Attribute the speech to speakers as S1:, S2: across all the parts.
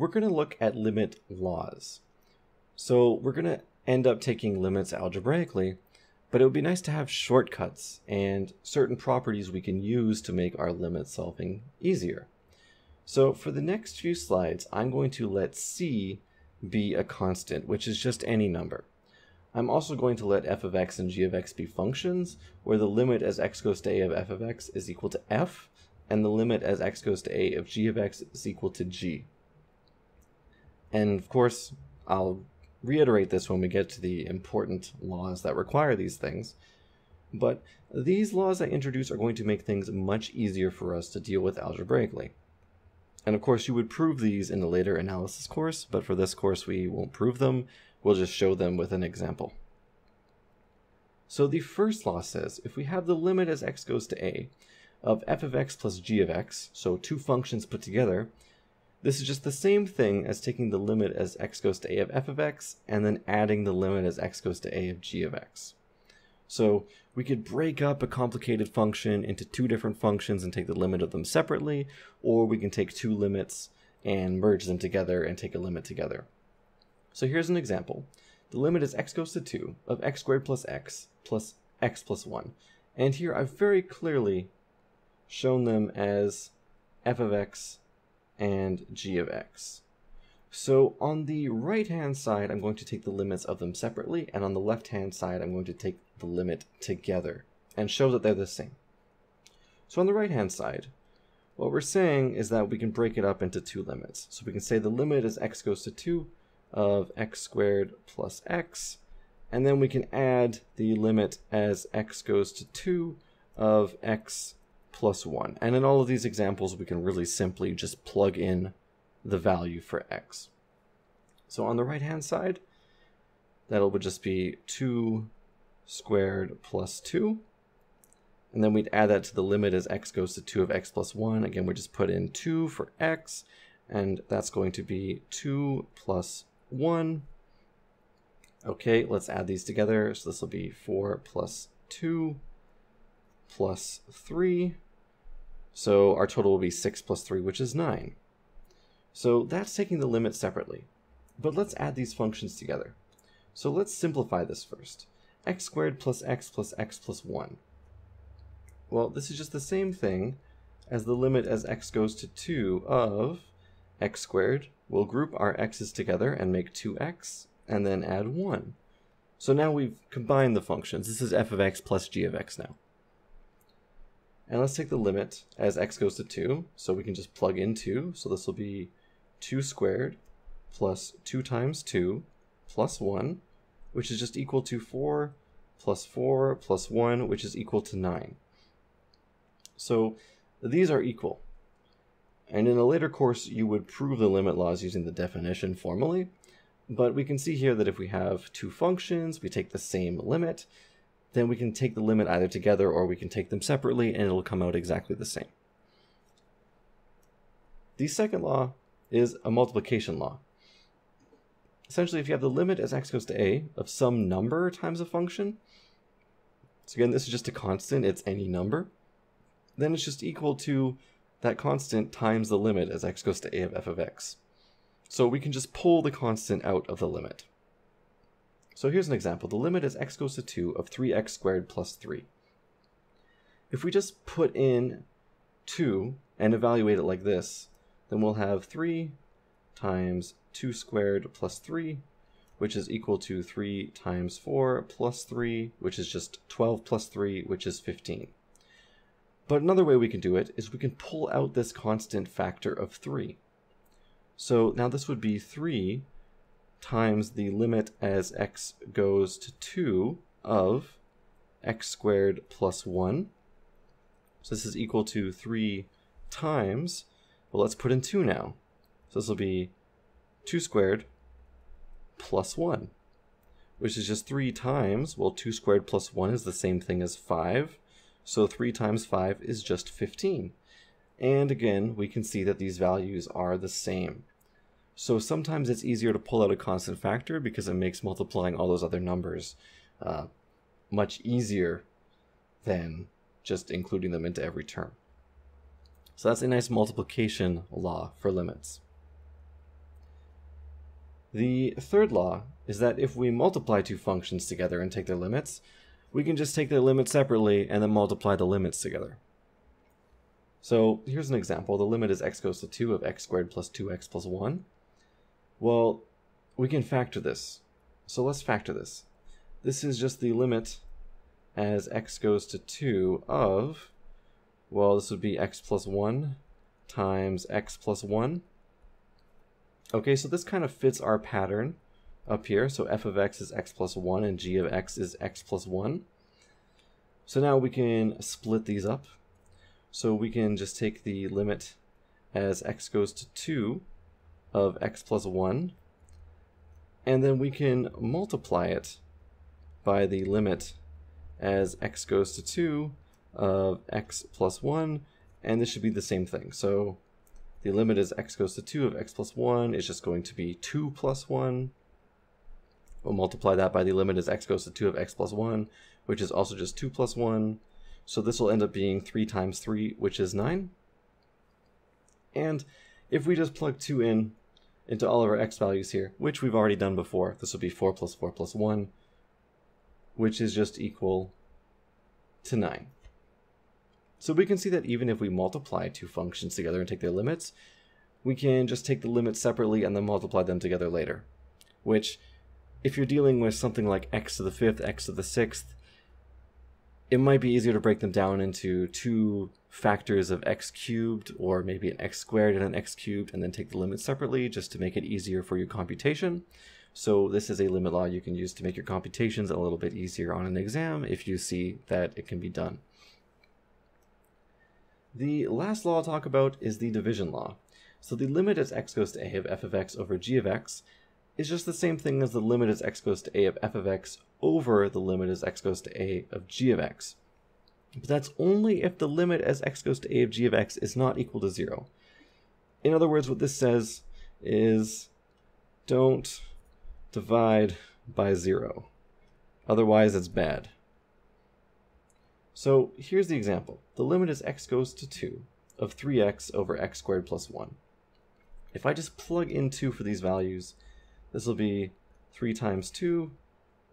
S1: we're going to look at limit laws. So we're going to end up taking limits algebraically, but it would be nice to have shortcuts and certain properties we can use to make our limit solving easier. So for the next few slides, I'm going to let c be a constant, which is just any number. I'm also going to let f of x and g of x be functions, where the limit as x goes to a of f of x is equal to f, and the limit as x goes to a of g of x is equal to g. And of course, I'll reiterate this when we get to the important laws that require these things. But these laws I introduce are going to make things much easier for us to deal with algebraically. And of course, you would prove these in a later analysis course, but for this course we won't prove them, we'll just show them with an example. So the first law says, if we have the limit as x goes to a of f of x plus g of x, so two functions put together, this is just the same thing as taking the limit as x goes to a of f of x and then adding the limit as x goes to a of g of x. So we could break up a complicated function into two different functions and take the limit of them separately, or we can take two limits and merge them together and take a limit together. So here's an example. The limit is x goes to 2 of x squared plus x plus x plus 1. And here I've very clearly shown them as f of x and g of x. So on the right hand side, I'm going to take the limits of them separately, and on the left hand side, I'm going to take the limit together and show that they're the same. So on the right hand side, what we're saying is that we can break it up into two limits. So we can say the limit is x goes to 2 of x squared plus x, and then we can add the limit as x goes to 2 of x plus 1. And in all of these examples, we can really simply just plug in the value for x. So on the right-hand side, that would just be 2 squared plus 2. And then we'd add that to the limit as x goes to 2 of x plus 1. Again, we just put in 2 for x, and that's going to be 2 plus 1. Okay, let's add these together. So this will be 4 plus 2 plus 3. So our total will be 6 plus 3, which is 9. So that's taking the limit separately. But let's add these functions together. So let's simplify this first. x squared plus x plus x plus 1. Well, this is just the same thing as the limit as x goes to 2 of x squared. We'll group our x's together and make 2x, and then add 1. So now we've combined the functions. This is f of x plus g of x now. And let's take the limit as x goes to 2. So we can just plug in 2. So this will be 2 squared plus 2 times 2 plus 1, which is just equal to 4 plus 4 plus 1, which is equal to 9. So these are equal. And in a later course, you would prove the limit laws using the definition formally. But we can see here that if we have two functions, we take the same limit, then we can take the limit either together or we can take them separately and it'll come out exactly the same. The second law is a multiplication law. Essentially, if you have the limit as x goes to a of some number times a function, so again, this is just a constant, it's any number, then it's just equal to that constant times the limit as x goes to a of f of x. So we can just pull the constant out of the limit. So here's an example. The limit as x goes to 2 of 3x squared plus 3. If we just put in 2 and evaluate it like this, then we'll have 3 times 2 squared plus 3, which is equal to 3 times 4 plus 3, which is just 12 plus 3, which is 15. But another way we can do it is we can pull out this constant factor of 3. So now this would be 3 times the limit as x goes to 2 of x squared plus 1. So this is equal to 3 times, well, let's put in 2 now. So this will be 2 squared plus 1, which is just 3 times, well, 2 squared plus 1 is the same thing as 5. So 3 times 5 is just 15. And again, we can see that these values are the same. So sometimes it's easier to pull out a constant factor because it makes multiplying all those other numbers uh, much easier than just including them into every term. So that's a nice multiplication law for limits. The third law is that if we multiply two functions together and take their limits, we can just take their limits separately and then multiply the limits together. So here's an example. The limit is x goes to 2 of x squared plus 2x plus 1. Well, we can factor this. So let's factor this. This is just the limit as x goes to 2 of, well, this would be x plus 1 times x plus 1. Okay, so this kind of fits our pattern up here. So f of x is x plus 1 and g of x is x plus 1. So now we can split these up. So we can just take the limit as x goes to 2 of x plus 1, and then we can multiply it by the limit as x goes to 2 of x plus 1, and this should be the same thing. So the limit as x goes to 2 of x plus 1 is just going to be 2 plus 1. We'll multiply that by the limit as x goes to 2 of x plus 1, which is also just 2 plus 1. So this will end up being 3 times 3, which is 9. And if we just plug 2 in into all of our x values here, which we've already done before, this will be 4 plus 4 plus 1, which is just equal to 9. So we can see that even if we multiply two functions together and take their limits, we can just take the limits separately and then multiply them together later. Which, if you're dealing with something like x to the fifth, x to the sixth, it might be easier to break them down into two factors of x cubed or maybe an x squared and an x cubed and then take the limits separately just to make it easier for your computation. So this is a limit law you can use to make your computations a little bit easier on an exam if you see that it can be done. The last law I'll talk about is the division law. So the limit as x goes to a of f of x over g of x is just the same thing as the limit as x goes to a of f of x over the limit as x goes to a of g of x. But that's only if the limit as x goes to a of g of x is not equal to 0. In other words, what this says is don't divide by 0. Otherwise, it's bad. So here's the example. The limit as x goes to 2 of 3x over x squared plus 1. If I just plug in 2 for these values, this will be 3 times 2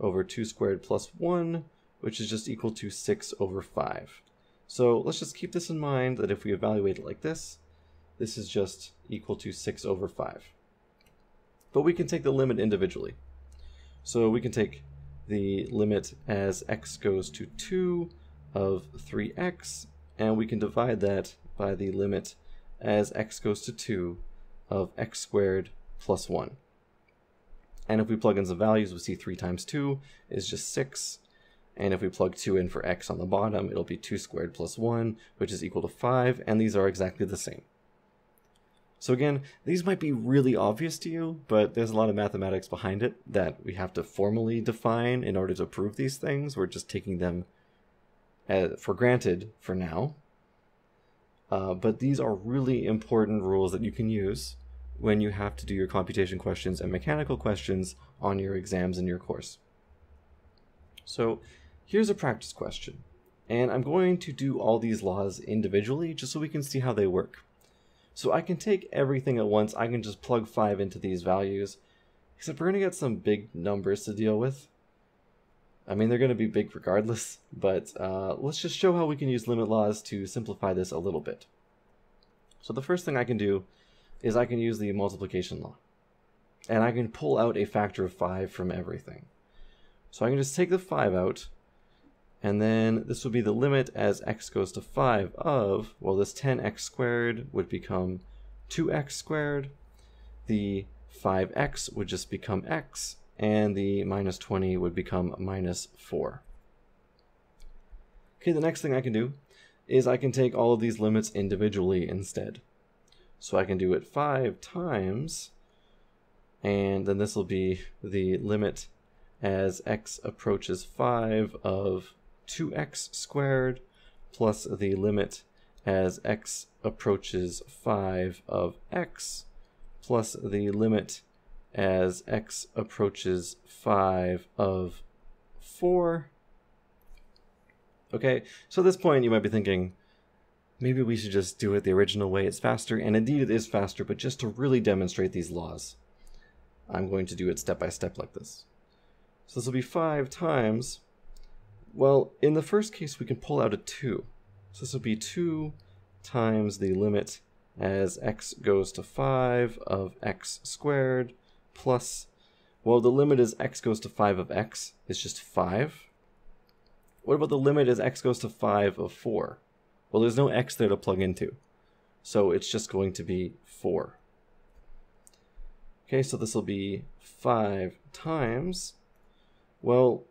S1: over 2 squared plus 1, which is just equal to 6 over 5. So let's just keep this in mind that if we evaluate it like this, this is just equal to 6 over 5. But we can take the limit individually. So we can take the limit as x goes to 2 of 3x, and we can divide that by the limit as x goes to 2 of x squared plus 1. And if we plug in some values, we see 3 times 2 is just 6. And if we plug 2 in for x on the bottom, it'll be 2 squared plus 1, which is equal to 5, and these are exactly the same. So again, these might be really obvious to you, but there's a lot of mathematics behind it that we have to formally define in order to prove these things. We're just taking them uh, for granted for now. Uh, but these are really important rules that you can use when you have to do your computation questions and mechanical questions on your exams in your course. So here's a practice question. And I'm going to do all these laws individually just so we can see how they work. So I can take everything at once. I can just plug 5 into these values. Except we're going to get some big numbers to deal with. I mean, they're going to be big regardless, but uh, let's just show how we can use limit laws to simplify this a little bit. So the first thing I can do is I can use the multiplication law. And I can pull out a factor of 5 from everything. So I can just take the 5 out, and then this would be the limit as x goes to 5 of, well, this 10x squared would become 2x squared. The 5x would just become x, and the minus 20 would become minus 4. Okay, the next thing I can do is I can take all of these limits individually instead. So I can do it 5 times, and then this will be the limit as x approaches 5 of 2x squared plus the limit as x approaches 5 of x plus the limit as x approaches 5 of 4. Okay, so at this point you might be thinking, maybe we should just do it the original way, it's faster, and indeed it is faster, but just to really demonstrate these laws. I'm going to do it step by step like this. So this will be 5 times, well, in the first case we can pull out a 2. So this will be 2 times the limit as x goes to 5 of x squared plus, well, the limit as x goes to 5 of x is just 5. What about the limit as x goes to 5 of 4? Well, there's no x there to plug into, so it's just going to be 4. Okay, so this will be 5 times, well,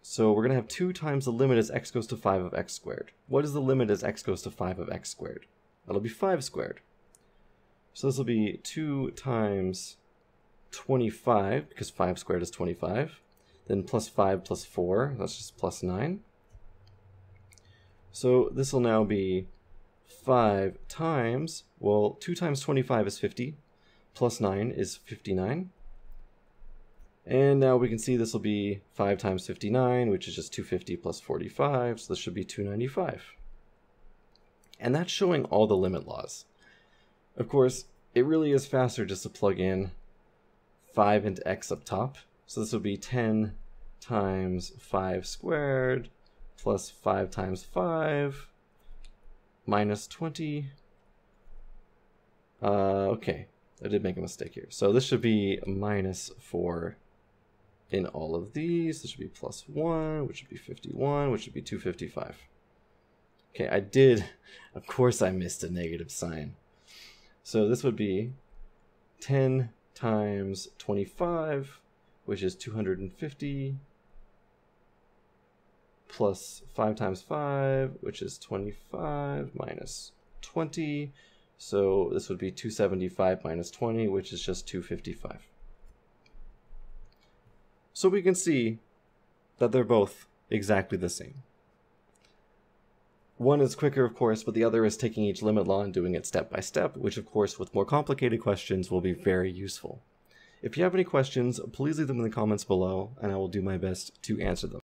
S1: so we're going to have 2 times the limit as x goes to 5 of x squared. What is the limit as x goes to 5 of x squared? That'll be 5 squared. So this will be 2 times 25, because 5 squared is 25. Then plus 5 plus 4, that's just plus 9. So this will now be 5 times, well, 2 times 25 is 50, plus 9 is 59. And now we can see this will be 5 times 59, which is just 250 plus 45, so this should be 295. And that's showing all the limit laws. Of course, it really is faster just to plug in 5 into x up top. So this would be 10 times 5 squared plus 5 times 5 minus 20. Uh, okay, I did make a mistake here. So this should be minus 4 in all of these. This should be plus 1, which would be 51, which would be 255. Okay, I did, of course I missed a negative sign. So this would be 10 times 25, which is 250, plus 5 times 5, which is 25, minus 20. So this would be 275 minus 20, which is just 255. So we can see that they're both exactly the same. One is quicker, of course, but the other is taking each limit law and doing it step by step, which of course with more complicated questions will be very useful. If you have any questions, please leave them in the comments below, and I will do my best to answer them.